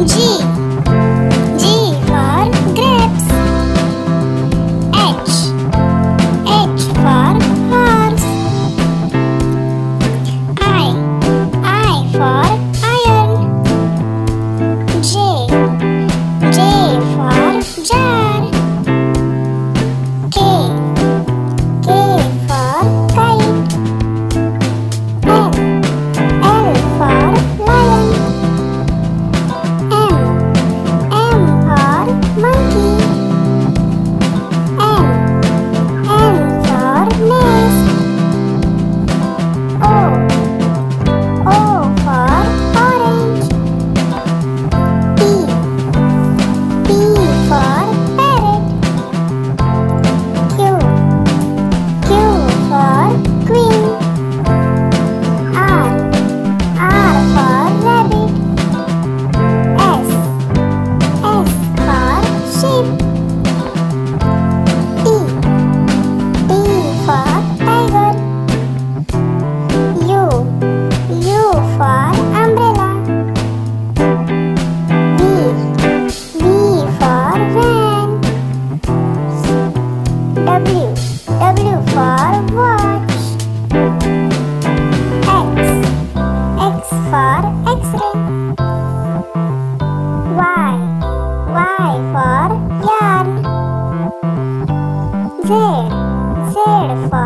G. G for